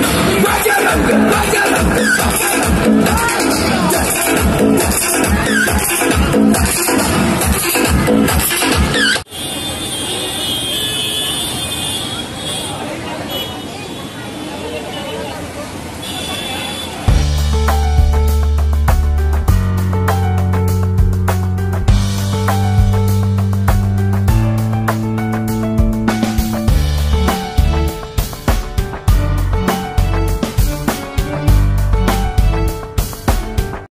Rock